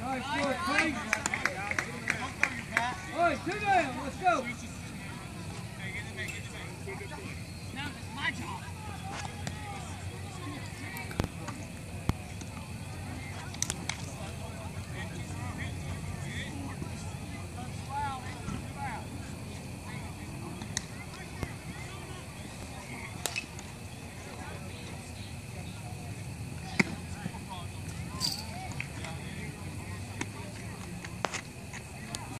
Nice work, Pete. Oi, two down, let's go.